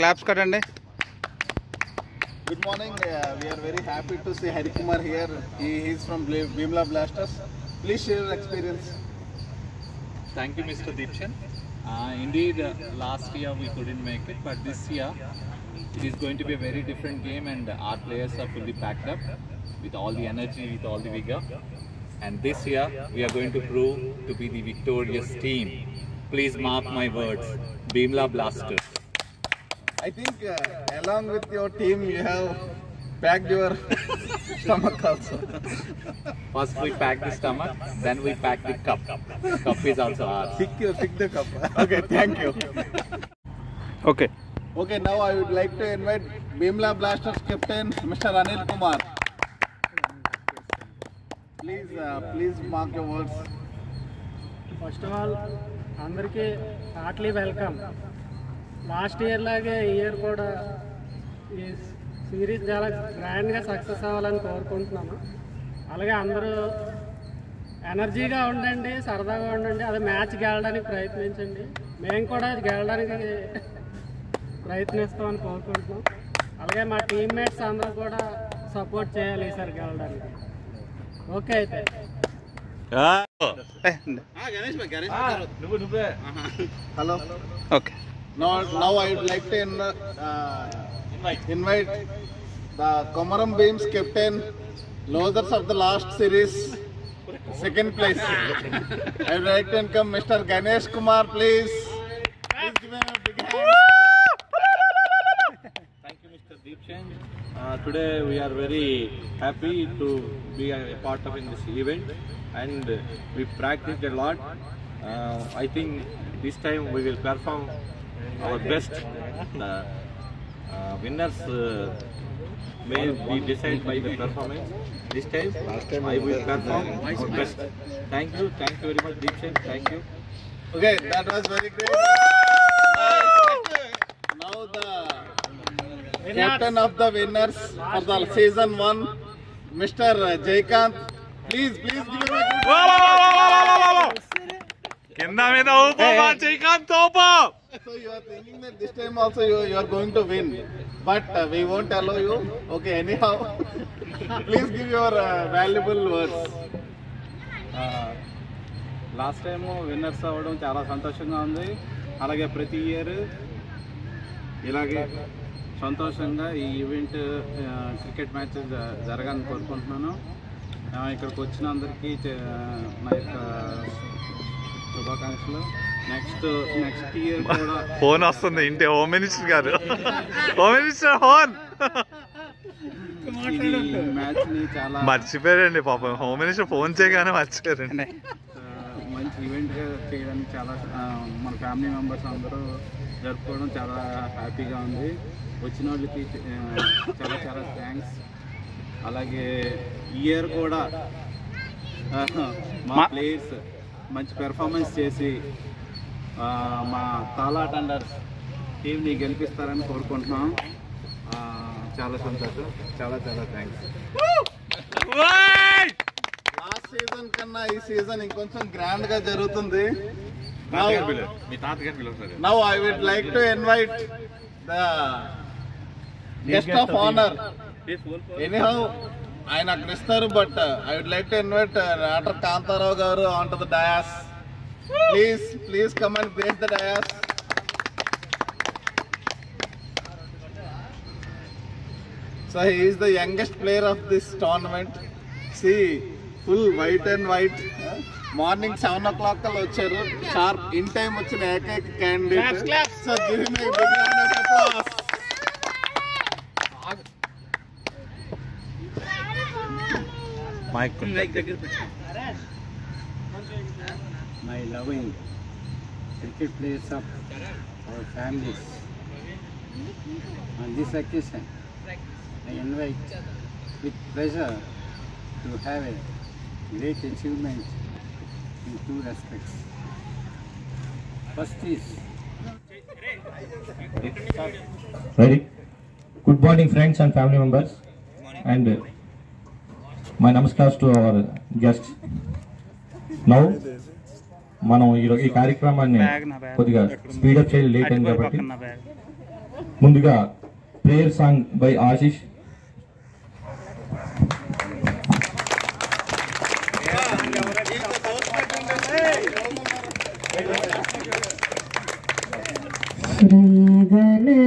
Claps కట్టండి Good morning. Uh, we are very happy to see Hari Kumar here. He is from Bla- Bimla Blasters. Please share your experience. Thank you, Mr. Deepchan. Uh, indeed, uh, last year we couldn't make it, but this year it is going to be a very different game, and our players are fully packed up with all the energy, with all the vigor. And this year we are going to prove to be the victorious team. Please mark my words, Bimla Blasters. I think uh, along with your team, you have packed your stomach also. First we pack the stomach, then we pack the cup. Cup is also ours. Pick, your, pick the cup. Okay, thank you. Okay Okay, now I would like to invite Bimla Blasters captain, Mr. Anil Kumar. Please, uh, please mark your words. First of all అందరికీ Hartley welcome last year లాగే ఈ year కూడా ఈ series చాలా గ్రాండ్గా success అవ్వాలని కోరుకుంటున్నాను అలాగే అందరూ ఎనర్జీగా ఉండండి సరదాగా ఉండండి అది మ్యాచ్ గెలడానికి ప్రయత్నించండి. మేము కూడా అది గెలడానికి ప్రయత్నిస్తామని కోరుకుంటున్నాం. అలాగే మా టీమ్మేట్స్ అందరూ కూడా సపోర్ట్ చేయాలి ఈసారి గెలడానికి. ఓకే అయితే. Hello. Okay. Now, now I would like to in, uh, invite the Komaram Beams captain, losers of the last series, second place. I would like to welcome Mr. Ganesh Kumar, please. Please give him a big hand. Thank you, Mr. Deepchand. Uh, today we are very happy to be a, a part of in this event and we practiced a lot. Uh, I think this time we will perform our best. The uh, winners uh, may be decided by the performance. This time, I will perform our best. Thank you, thank you very much, Deepchand. Thank you. Okay, that was very great. Now the captain of the winners for the season one, Mr. Jaykant. Please, please give him a good కింద మీద ఊపు మా శ్రీకాంత్ తోపు so you are thinking that this time also you you are going to win but we won't allow you okay anyhow please give your valuable words last time winners అవ్వడం చాలా సంతోషంగా ఉంది. అలాగే ప్రతి ఇయర్ ఇలాగే సంతోషంగా ఈ ఈవెంట్ క్రికెట్ మ్యాచ్ జరగాలని కోరుకుంటున్నాను. ఇక్కడికి వచ్చిన అందరికీ నా యొక్క శుభాకాంక్షలు. నెక్స్ట్ నెక్స్ట్ ఇయర్ కూడా ఫోన్ వస్తుంది ఇంటి హోమ్ మినిస్టర్ గారు. Home minister phone. మర్చిపోయారండి పాపం. హోమ్ మినిస్టర్ ఫోన్ చేయగానే మర్చిపోయారండి. మంచి ఈవెంట్గా చేయడానికి చాలా మన ఫ్యామిలీ మెంబర్స్ అందరూ జరుపుకోవడం చాలా హ్యాపీగా ఉంది. వచ్చిన వాళ్ళకి చాలా చాలా థ్యాంక్స్ అలాగే ఇయర్ కూడా మా ప్లేయర్స్ మంచి పెర్ఫార్మెన్స్ చేసి మా తాలా టండర్స్ టీంని గెలిపిస్తారని కోరుకుంటున్నాం. ఆ, చాలా సంతోషం. చాలా చాలా థ్యాంక్స్ లాస్ట్ సీజన్ కన్నా ఈ సీజన్ ఇంకొంచెం గ్రాండ్గా జరుగుతుంది. Now I would like to invite the guest of honour anyhow ఆయన అక్కడ ఇస్తారు but I would like to invite doctor Kantharao garu on to the dais please please come and grace the dais so he is the youngest player of this tournament see full white and white morning seven o'clock కల్లా వచ్చారు. Sharp in time వచ్చిన ఏకైక candidate so give a big round of mike my loving cricket players of our families. On this occasion, I invite with pleasure to have a great achievement in two respects. First is Ready? Good morning, friends and family members. And uh, my namaskars to our guests. Now, మనం ఈరోజు ఈ కార్యక్రమాన్ని కొద్దిగా speedup చేయాలి late అయింది కాబట్టి ముందుగా prayer song by Ashish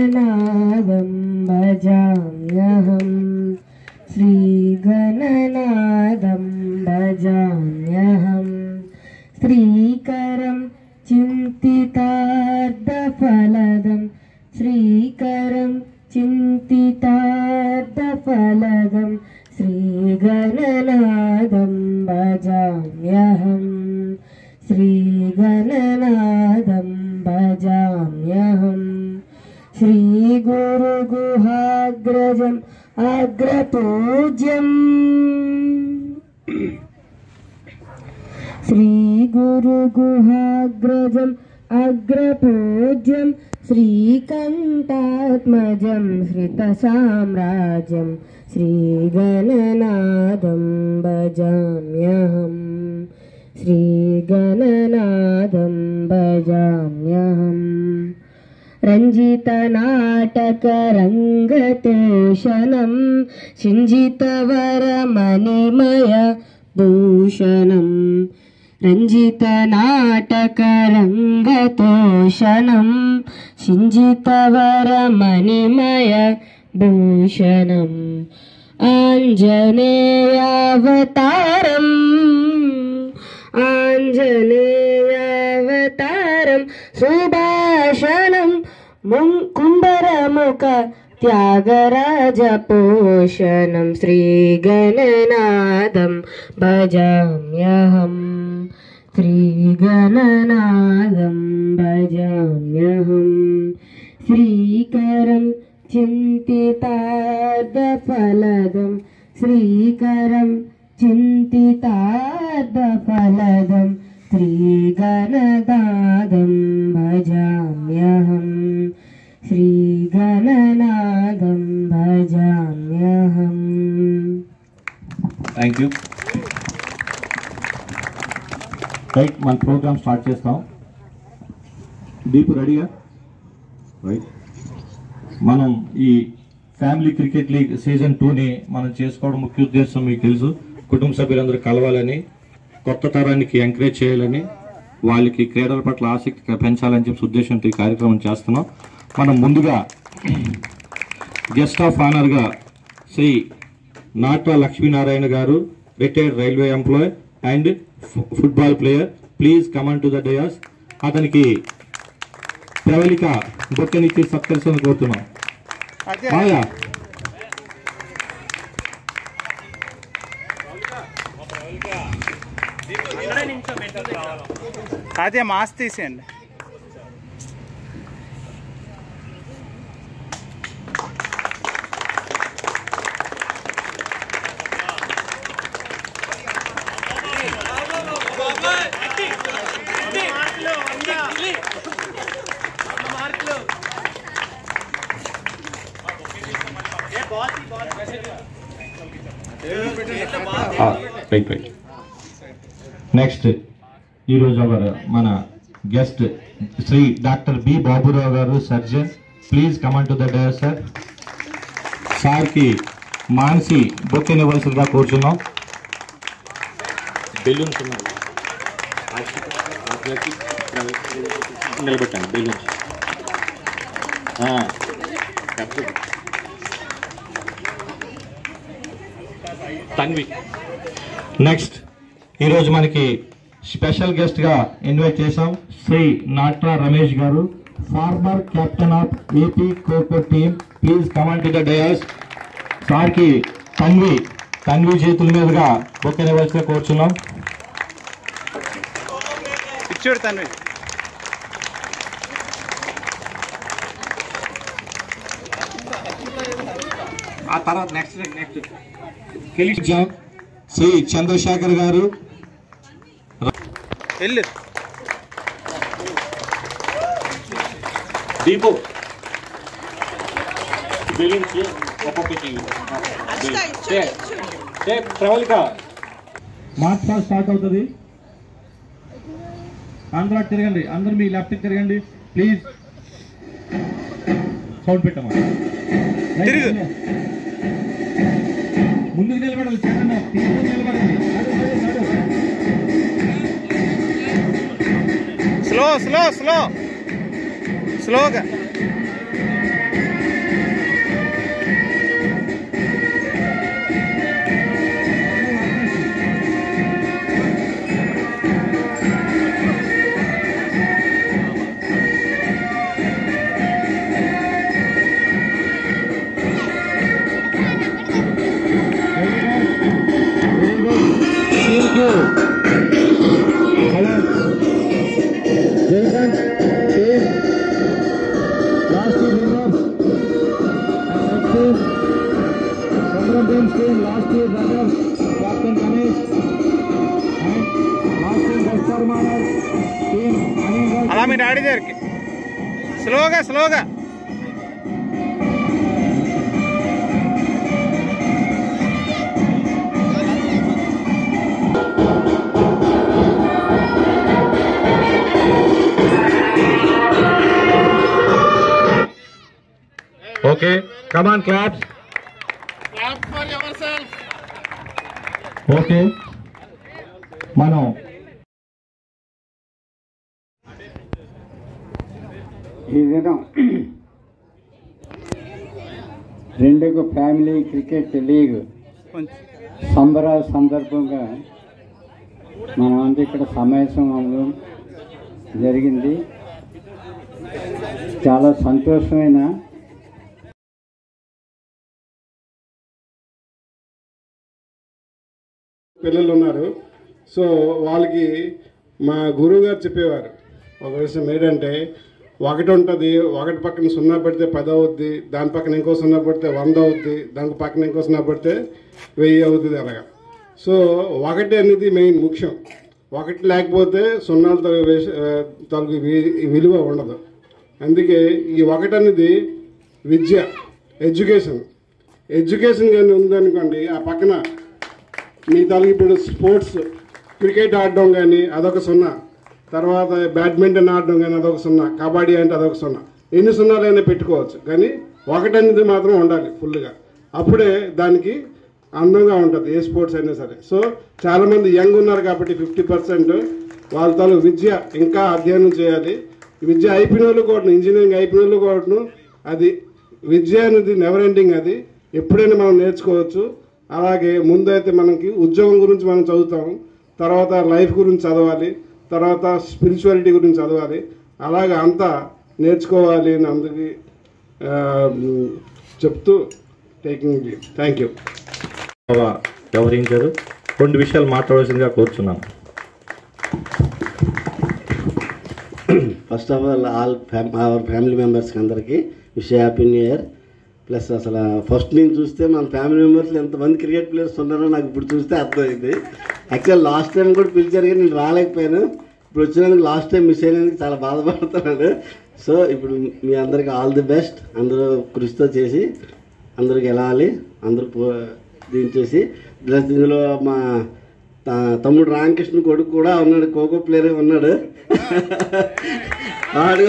శృంగనావం चिन्तितार्धफलदं श्रीकरं चिन्तितार्धफलदं श्रीगणनादं भजाम्यहम् श्रीगणनादं भजाम्यहम् श्रीगुरुगुहाग्रजम् अग्रपूज्यम् श्रीगुरुगुहाग्रजम् अग्रपूज्यं श्रीकण्ठात्मजं श्रितसाम्राज्यं श्रीगणनादं भजाम्यहम् श्रीगणनादं भजाम्यहम् रञ्जितनाटकरङ्गतेशनं सिञ्जितवरमणिमय भूषणम् रञ्जितनाटकरङ्गतोषणं सिञ्जितवरमणिमय भूषणम् आञ्जनेयावतारम् आञ्जनेयावतारं सुभाषणं मुं- कुम्भरमुख त्यागराजपोषणं श्रीगणनादं भजाम्यहम् श्रीगणनादं भजाम्यहं श्रीकरं चिन्तितार्दफलदं श्रीकरं चिन्तितार्दफलदं श्रीगणदागं भजाम्यहम् श्रीगणनादं भजाम्यहम् రైట్ మన ప్రోగ్రామ్ స్టార్ట్ చేస్తాం. దీపు రెడీగా రైట్ మనం ఈ ఫ్యామిలీ క్రికెట్ లీగ్ సీజన్ టూని మనం చేసుకోవడం ముఖ్య ఉద్దేశం మీకు తెలుసు. కుటుంబ సభ్యులందరూ కలవాలని కొత్త తరానికి ఎంకరేజ్ చేయాలని వాళ్ళకి క్రీడల పట్ల ఆసక్తి పెంచాలని చెప్పి ఉద్దేశంతో ఈ కార్యక్రమం చేస్తున్నాం. మనం ముందుగా guest of ఆనర్గా Shri Natva Lakshminarayana garu retired railway employee and football player please come on to the dais అతనికి ప్రవళిక బొక్కనిచ్చి సత్కరిస్తాను కోరుతున్నాం. మాయా. అదే మాస్ తీసేయండి. రైట్ రైట్ నెక్స్ట్ ఈరోజు అవర్ మన guest Shri doctor B. Baburao garu surgeon please come on to the dais sir సార్కి మానసి బొక్కెనివ్వాల్సిందిగా కూర్చున్నాం. బెలూన్స్ ఉన్నాయి. నిలబెట్టండి బెలూన్స్. తన్వి. నెక్స్ట్ ఈరోజు మనకి స్పెషల్ గెస్ట్గా ఇన్వైట్ చేశాం Shri Natra Ramesh garu former captain of AP kho-kho team please come on to the dais సార్కి తన్వి తన్వి చేతుల మీదుగా బొక్క నివాసిగా కూర్చున్నాం తన్వి. ఆ తర్వాత నెక్స్ట్ నెక్స్ట్ గెలిచాం శ్రీ చంద్రశేఖర్ గారు. వెళ్ళు Deepu. Pravalika. March fast start అవుతుంది. అందరూ తిరగండి. అందరూ మీ లెఫ్ట్ తిరగండి. ప్లీజ్. సౌండ్ పెట్టమ్మా. తిరుగు. ముందుకు నిలబడాలి చరణ్ తీసుకుని నిలబడాలి నడు, నడు, నడు. స్లో స్లో స్లో స్లోగా అలా మీ డాడీ దగ్గరికి స్లోగా స్లోగా okay come on claps Clap for yourself. Okay మనం ఈ దినం రెండుకు ఫ్యామిలీ క్రికెట్ లీగ్ సంబరాల సందర్భంగా మనమంతా ఇక్కడ సమావేశం అవ్వడం జరిగింది. చాలా సంతోషమైన పిల్లలు ఉన్నారు. సో వాళ్ళకి మా గురువు గారు చెప్పేవారు. ఒక విషయం ఏంటంటే ఒకటి ఉంటుంది ఒకటి పక్కన సున్నా పెడితే పది అవుద్ది దాని పక్కన ఇంకో సున్నా పెడితే వంద అవుద్ది దాని పక్కన ఇంకో సున్నా పెడితే వెయ్యి అవుతుంది అలాగా సో ఒకటి అనేది మెయిన్ ముఖ్యం. ఒకటి లేకపోతే సున్నాలు తగు తగు విలువ ఉండదు. అందుకే ఈ ఒకటి అనేది విద్య ఎడ్యుకేషన్. ఎడ్యుకేషన్ కానీ ఉందనుకోండి ఆ పక్కన మీ తలకి ఇప్పుడు స్పోర్ట్స్ క్రికెట్ ఆడడం కానీ అదొక సున్నా. తర్వాత బ్యాడ్మింటన్ ఆడడం కానీ అదొక సున్నా కబడ్డీ అంటే అదొక సున్నా. ఎన్ని సున్నాలైనా పెట్టుకోవచ్చు కానీ ఒకటనేది మాత్రం ఉండాలి ఫుల్గా. అప్పుడే దానికి అందంగా ఉంటుంది ఏ స్పోర్ట్స్ అయినా సరే. సో చాలామంది యంగ్ ఉన్నారు కాబట్టి ఫిఫ్టీ పర్సెంట్ వాళ్ళ తాలూకు విద్య ఇంకా అధ్యయనం చేయాలి. విద్య అయిపోయిన వాళ్ళు కూడా ఇంజనీరింగ్ అయిపోయిన వాళ్ళు కూడా అది విద్య అనేది నెవర్ ఎండింగ్ అది. ఎప్పుడైనా మనం నేర్చుకోవచ్చు. అలాగే ముందైతే మనకి ఉద్యోగం గురించి మనం చదువుతాం తర్వాత లైఫ్ గురించి చదవాలి. తర్వాత స్పిరిచువాలిటీ గురించి చదవాలి. అలాగే అంతా నేర్చుకోవాలి అని అందరికీ చెప్తూ టేకింగ్ థ్యాంక్ యూ వ్యవహరించారు రెండు విషయాలు మాట్లాడవలసిందిగా కోరుచున్నాను. First of all all fam our family మెంబర్స్కి అందరికీ wish happy new year plus అసలు ఫస్ట్ నుంచి చూస్తే మన ఫ్యామిలీ మెంబర్స్లో ఎంతమంది క్రికెట్ ప్లేయర్స్ ఉన్నారో నాకు ఇప్పుడు చూస్తే అర్థమైంది. యాక్చువల్ లాస్ట్ టైం కూడా పిలిచారు కానీ నేను రాలేకపోయాను. ఇప్పుడు వచ్చినందుకు లాస్ట్ టైం మిస్ అయినందుకు చాలా బాధపడుతున్నాను. సో ఇప్పుడు మీ అందరికి ఆల్ ది బెస్ట్ అందరూ కృషితో చేసి అందరికి వెళ్ళాలి. అందరూ పో చేసి. ప్లస్ ఇందులో మా తమ్ముడు రామకృష్ణ కొడుకు కూడా ఉన్నాడు. ఖోఖో ప్లేయర్ ఉన్నాడు. ఆడు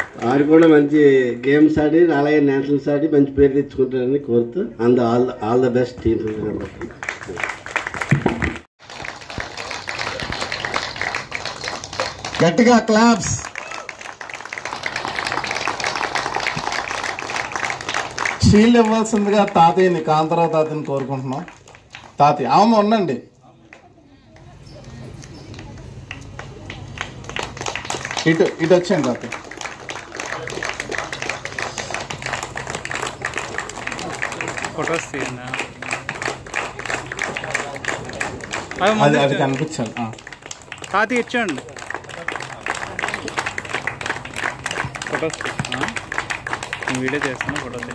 ఆడు కూడా మంచి గేమ్స్ ఆడి అలాగే నేషనల్స్ ఆడి మంచి పేరు తెచ్చుకుంటారని కోరుతూ అంద all all the best team గట్టిగా క్లాప్స్. షీల్డ్ ఇవ్వాల్సిందిగా తాతయ్యని కాంతారావు తాతయ్యని కోరుకుంటున్నాం. తాతయ్య ఆమె ఉండండి. ఇటు ఇటు వచ్చాను తాతయ్య. ఫొటోస్ తీయండి. అది అది కనిపించాలి ఆ. తాతి ఇచ్చండి ఫొటోస్ నేను వీడియో చేస్తాను ఫొటోస్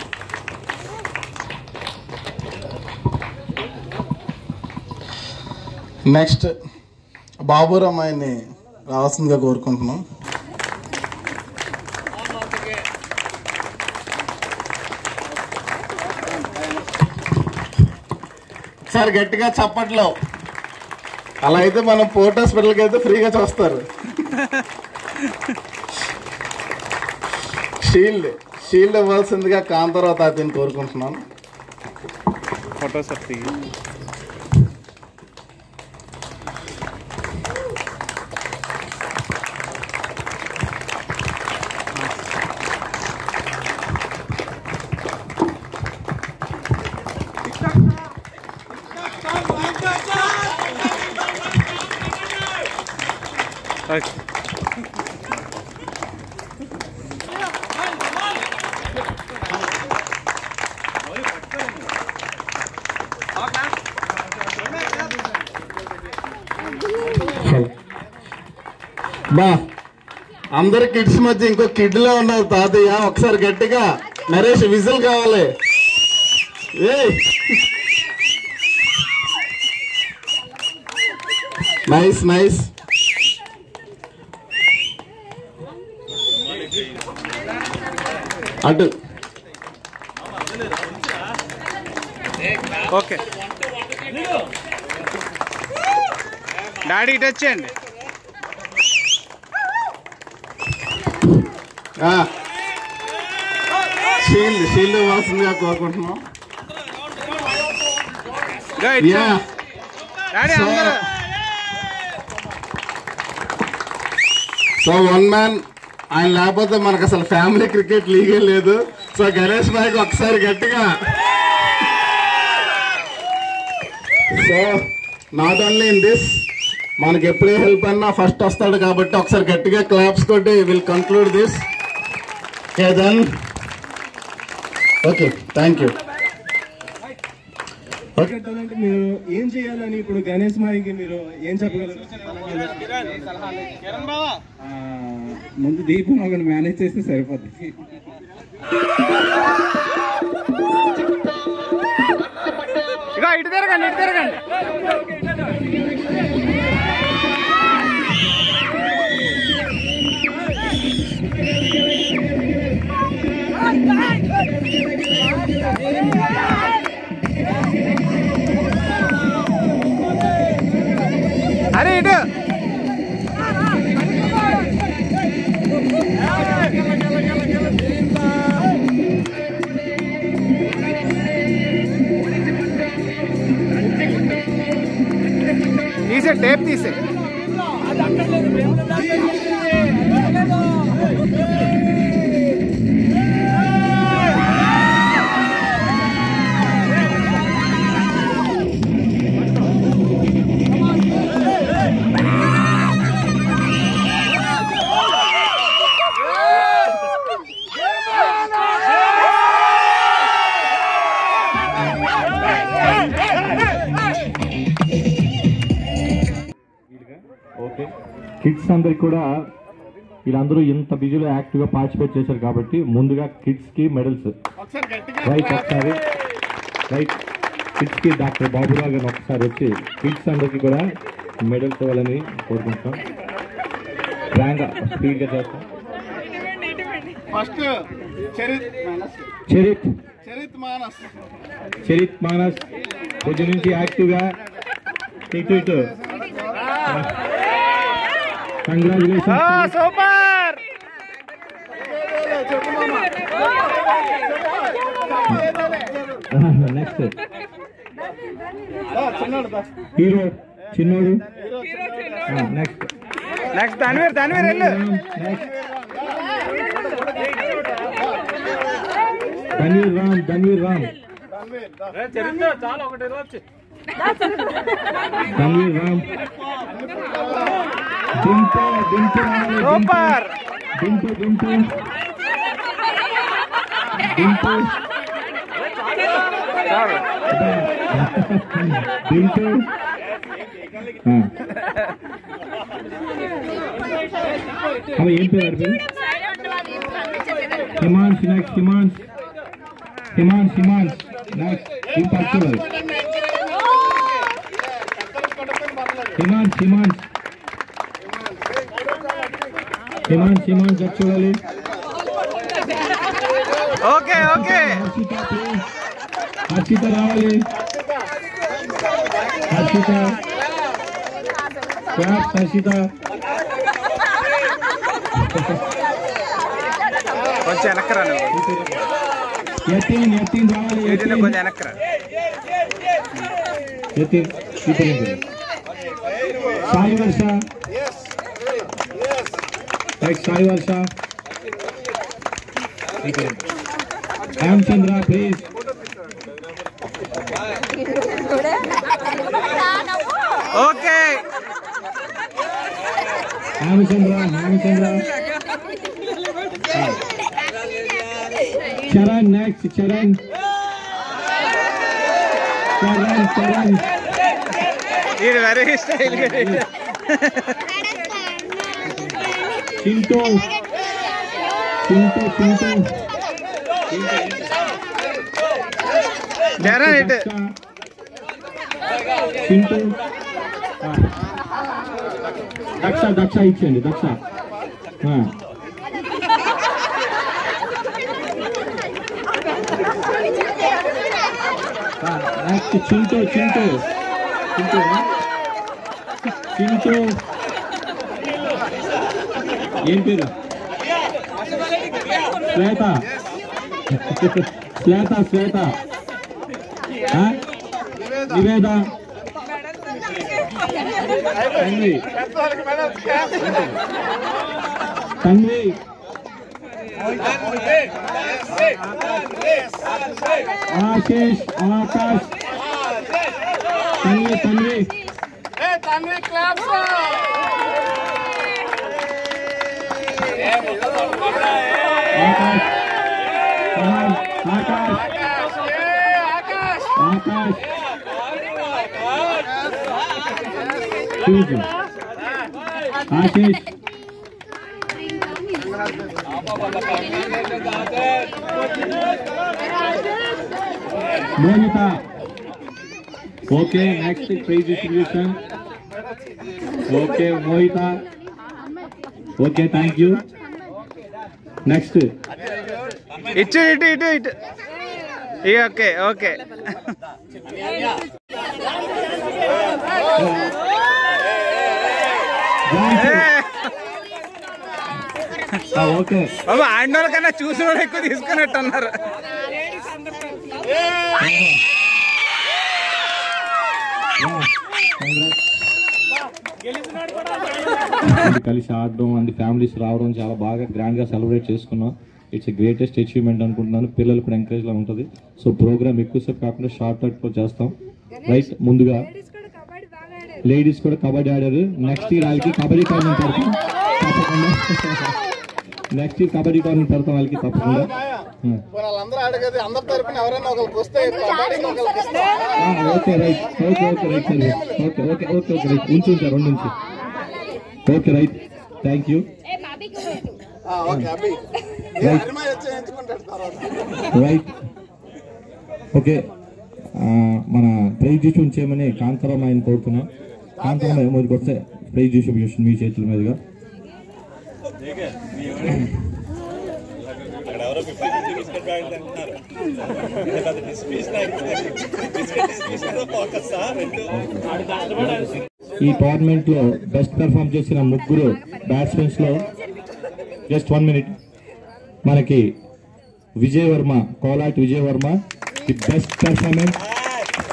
నెక్స్ట్ బాబురామాయని రావాల్సిందిగా కోరుకుంటున్నాం. సార్ గట్టిగా చప్పట్లో అలా అయితే మనం పోర్ట్ హాస్పిటల్కి అయితే ఫ్రీగా చూస్తారు. షీల్డ్ షీల్డ్ ఇవ్వాల్సిందిగా కాంతారావు తాతని కోరుకుంటున్నాను. ఫోటోస్ బా అందరు కిడ్స్ మధ్య ఇంకో కిడ్లో ఉన్నారు తాతయ్య. ఒకసారి గట్టిగా నరేష్ విజిల్ కావాలి. A nice nice. అటు. ఓకే. డాడీ టచ్ వచ్చేయండి షీల్డ్ షీల్డ్ ఇవ్వాల్సిందిగా కోరుకుంటున్నాం. సో వన్ మ్యాన్ ఆయన లేకపోతే మనకు అసలు ఫ్యామిలీ క్రికెట్ లీగే లేదు. సో గణేష్ నాయక్ ఒకసారి గట్టిగా. So not only in this మనకి ఎప్పుడే హెల్ప్ అన్నా ఫస్ట్ వస్తాడు కాబట్టి ఒకసారి గట్టిగా క్లాప్స్ కొట్టి will conclude this okay okay thank you అంటే మీరు ఏం చేయాలని ఇప్పుడు గణేష్ మాయకి మీరు ఏం చెప్పగలరు ముందు దీపం ఒకటి మేనేజ్ చేస్తే సరిపోద్ది ఇటు తిరగండి ఇటు తిరగండి. अरे इट नीचे टेप नीचे వీళ్ళందరూ ఇంత బిజీలో యాక్టివ్గా పార్టిసిపేట్ చేశారు కాబట్టి ముందుగా కిడ్స్కి మెడల్స్. రైట్ ఒకసారి. రైట్ కిడ్స్కి డాక్టర్ బాబురావు గారిని ఒకసారి వచ్చి కిడ్స్ అందరికి కూడా మెడల్స్ ఇవ్వాలని కోరుకుంటున్నాం. గ్రాండ్గా స్పీడ్గా చేస్తాం. ఫస్ట్ చరిత్ చరిత్. చరిత్ మానస్. చరిత్ మానస్. పొద్దు నుంచి యాక్టివ్గా. ఇటు ఇటు. కంగ్రాచులేషన్ సూపర్ నెక్స్ట్ చిన్నాడు. హీరో చిన్నోడు నెక్స్ట్ నెక్స్ట్ ధన్వీర్ ధన్వీర్ వెళ్ళు. ధన్వీర్ రామ్ ధన్వీర్ రామ్. చాలా ఒకటి వచ్చి. ధన్వీర్ రామ్. దింపు దింపు దింపు. దింపు. దింపు దింపు దింపు ఆ. అమ్మ, ఏం పేరు వాడి పేరు హిమాన్స్ నెక్స్ట్ హిమాన్స్ హిమాన్స్ హిమాన్స్ నెక్స్ట్ దింపు అచ్చువాలి హిమాన్స్ హిమాన్స్ హిమాన్స్ హిమాన్స్ చూడాలి Okay okay Harshita please. Harshita రావాలి హర్షిత క్లాప్స్ హర్షిత కొంచెం వెనక్కరా నువ్వు యతీన్ యతీన్ రావాలి ఏజెంట్ యతీన్ కొంచెం వెనక్కరా యతీన్ super యతీన్ Sai Varsha right Sai Varsha Ramachandra please okay Ramachandra Ramachandra Charan next Charan Charan Charan ఇది వెరీ స్టైల్ చింటూ చింటూ చింటూ చరణ్ ఇటు. చింటూ ఆ. దక్ష దక్ష ఇచ్చేయండి దక్ష. నెక్స్ట్ చింటూ చింటూ. చింటూ చింటూ. ఏం పేరు? శ్వేత. శ్వేత శ్వేత? నివేద? తన్వి. తన్వి. ఆశేష్ ఆకాష్. తన్వి తన్వి. ఆకాష్ ఆకాష్. ఆకాష్ చూసు Ashish Monitha okay next prize distribution okay Mohitha okay thank you next ఇటు ఇటు ఇటు ఇటు ఇక ఓకే ఓకే ఓకే బాబు ఆడిన కన్నా చూసిన వాళ్ళు ఎక్కువ తీసుకున్నట్టు అన్నారు కలిసి ఆడడం అండ్ ఫ్యామిలీస్ రావడం చాలా బాగా గ్రాండ్గా సెలబ్రేట్ చేసుకున్నాం. ఇట్స్ గ్రేటెస్ట్ అచీవ్మెంట్ అనుకుంటున్నాను. పిల్లలు కూడా ఎంకరేజ్ లా ఉంటుంది. సో ప్రోగ్రామ్ ఎక్కువసేపు కాకుండా షార్ట్ కట్లో చేస్తాం. రైట్ ముందుగా లేడీస్ కూడా కబడ్డీ ఆడారు. నెక్స్ట్ ఇయర్ వాళ్ళకి కబడ్డీ టోర్నమెంట్ పెడతాం. తప్పకుండా. నెక్స్ట్ ఇయర్ కబడ్డీ టోర్నమెంట్ పెడతాం వాళ్ళకి తప్పకుండా. Okay right okay okay right సరే okay okay okay okay right ఉంచు ఉంచారు రెండు ఓకే రైట్ థ్యాంక్ యూ ఆ, ఓకే అభి Right. సినిమా వచ్చి ఎంచుకుంటాడు తర్వాత రైట్ ఓకే మన ప్రైజ్ డిస్ట్రిబ్యూషన్ చేయమని కాంతారాం ఆయన కోరుతున్నాం. కాంతారాం మొదటికి వస్తే ప్రైజ్ డిస్ట్రిబ్యూషన్ మీ చేతుల మీదుగా. ఈ టోర్నమెంట్లో బెస్ట్ పెర్ఫామ్ చేసిన ముగ్గురు బ్యాట్స్మెన్స్లో జస్ట్ వన్ మినిట్ మనకి Vijay Varma Kolat Vijay Varma the best performance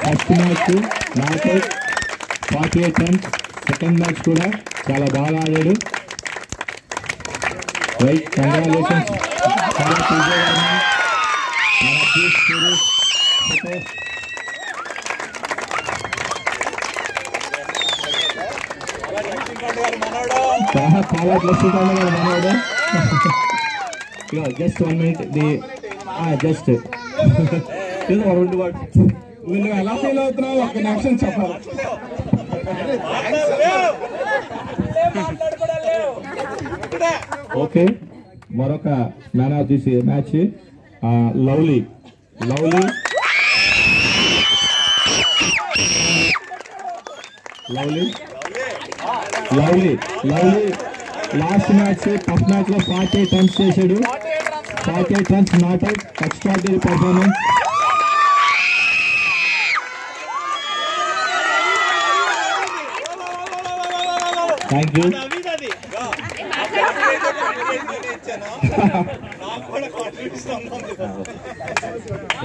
first match knockout forty eight runs second match కూడా చాలా బాగా ఆడాడు. రైట్ కంగ్రాచులేషన్స్ కోలాట్ విజయ్ వర్మ మన పీస్ సురేష్ సురేష్ చాలా చాలా ప్లస్ మనవాడు just one minute the just ఏదో రెండు వాడు నువ్వు ఎలా ఫీల్ అవుతున్నావు ఒక నిమిషం చెప్పాలి. ఓకే మరొక man of this match lovely. Lovely. Lovely. Lovely. Lovely. Last match tough మ్యాచ్లో ఫార్టీ ఎయిట్ రన్స్ చేశాడు. Forty eight runs not out extraordinary performance thank you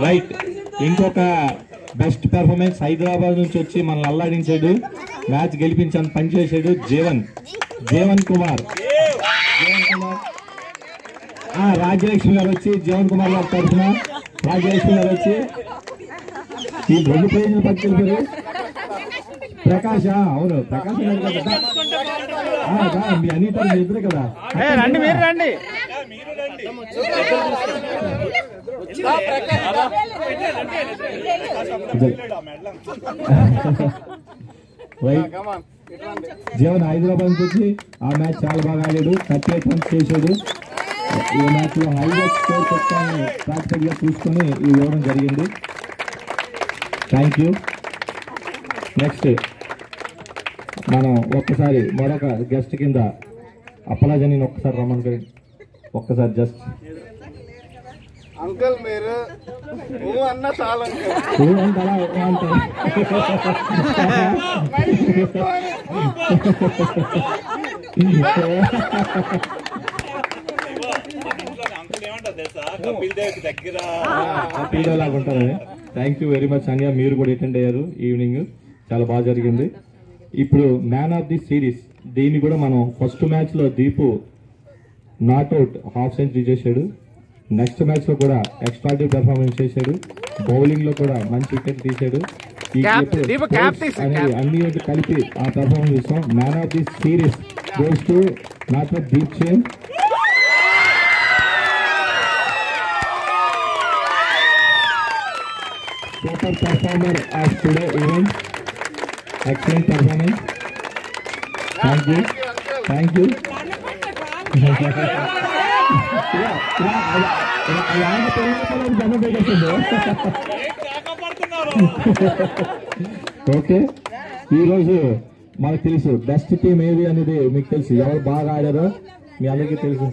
right ఇంకొక బెస్ట్ పెర్ఫార్మెన్స్ హైదరాబాద్ నుంచి వచ్చి మనల్ని అల్లాడించాడు. మ్యాచ్ గెలిపించాను పనిచేసాడు జీవన్. జీవన్ కుమార్. జీవన్ కుమార్ ఆ, రాజ్యలక్ష్మి గారు వచ్చి జీవన్ కుమార్ గారి తరఫున రాజ్యలక్ష్మి గారు వచ్చి ఈ రెండు పేజీలు ప్రకాష్ ఆ, అవును కదా. దా, మీ అనిత మీ ఇద్దరు కదా. ఏ, రండి మీరు రండి. రైట్ జీవన్ హైదరాబాద్ నుంచి వచ్చి ఆ మ్యాచ్ చాలా బాగా ఆడాడు. థర్టీ ఎయిట్ రన్స్ చేశాడు. ఈ మ్యాచ్లో హైలైట్ స్కోర్ ప్రాక్టికల్గా చూసుకొని ఇది ఇవ్వడం జరిగింది. థ్యాంక్ యూ నెక్స్ట్ మనం ఒక్కసారి మరొక గెస్ట్ కింద అప్పలాజని ఒక్కసారి రమ్మని ఒక్కసారి జస్ట్ అంకుల్ మీరు ఊ అన్న చాలు లాగా థ్యాంక్ యూ వెరీ మచ్ అనియా మీరు కూడా అటెండ్ అయ్యారు. ఈవినింగ్ చాలా బాగా జరిగింది. ఇప్పుడు మ్యాన్ ఆఫ్ ది సిరీస్ దీన్ని కూడా మనం ఫస్ట్ మ్యాచ్లో Deepu not out half century చేశాడు. నెక్స్ట్ మ్యాచ్లో కూడా ఎక్స్ట్రాడినరీ పెర్ఫార్మెన్స్ చేశాడు. బౌలింగ్లో కూడా మంచి వికెట్ తీశాడు. అనేది. అన్ని కలిపి ఆ పెర్ఫార్మెన్స్ చూస్తాం man of the series goes to not Deep Sen super performer of today event excellent performance thank you thank you okay ఈరోజు మనకు తెలుసు బెస్ట్ టీం ఏది అనేది మీకు తెలుసు. ఎవరు బాగా ఆడారో మీ అందరికీ తెలుసు.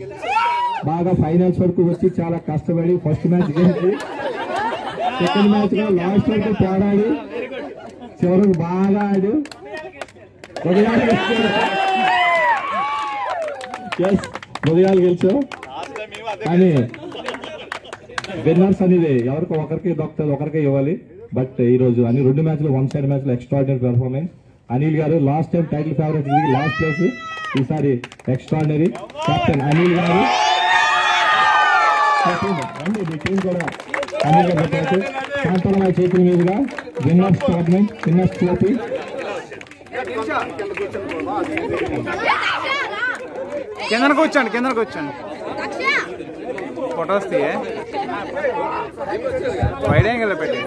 బాగా ఫైనల్స్ వరకు వచ్చి చాలా కష్టపడి ఫస్ట్ మ్యాచ్ గెలిచి సెకండ్ మ్యాచ్లో లాస్ట్ వరకు పోరాడి చివరికి బాగా ఆడు ఉదయాలు గెలిచాడు ఎస్ ఉదయాలు గెలిచావు. కానీ విన్నర్స్ అనేది ఎవరికి ఒకరికి దొరుకుతుంది ఒకరికే ఇవ్వాలి. బట్ ఈ రోజు అన్ని రెండు మ్యాచ్లు వన్ సైడ్ మ్యాచ్లు extraordinary performance Anil garu last time title favourite last place ఈసారి ఎక్స్ట్రాడినరీ కెప్టెన్ అనిల్ గారు. రండి మీ టీం కూడా అనిల్ గారు చెప్పారు శాంతలమయ చేతుల మీదుగా విన్నర్స్ టోర్నమెంట్ విన్నర్స్ ట్రోఫీ కిందనకు వచ్చాను కిందనకు వచ్చాను ఫొటోస్ తీయే వైడ్ యాంగిల్ పెట్టి.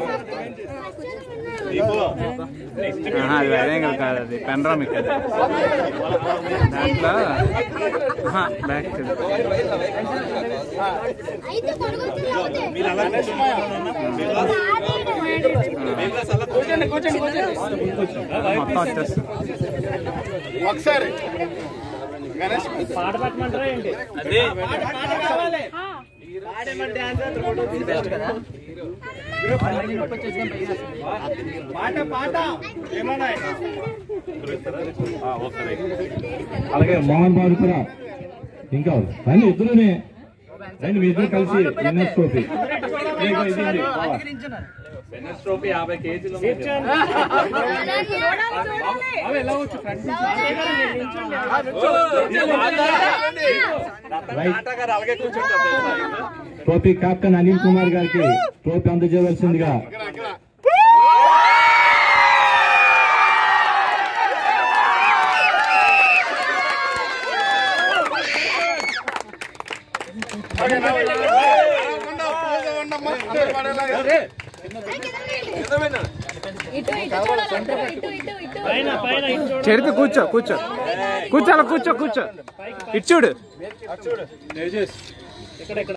ఆహా, అది కాదు అది. పెన్రామిక్ అది. దాంట్లో బ్యాక్ మొత్తం వచ్చేస్తుంది. ఒకసారి. గణేష్ పాట పెట్టమంటారా ఏంటి? పాట పాట అలాగే మోహన్ బాబు కూడా ఇంకా రండి ఇద్దరునే. రండి మీ ఇద్దరు కలిసి విన్నర్స్ ట్రోఫీ ట్రోఫీ యాభై కేజీలు. అవి ఎలా వచ్చు? ట్రోఫీ కెప్టెన్ అనిల్ కుమార్ గారికి ట్రోఫీ అందజేయవలసిందిగా. చూడు. చరిత కూర్చో కూర్చో. కూర్చో కూర్చో కూర్చో. ఇటు చూడు. ఇక్కడ ఇక్కడ.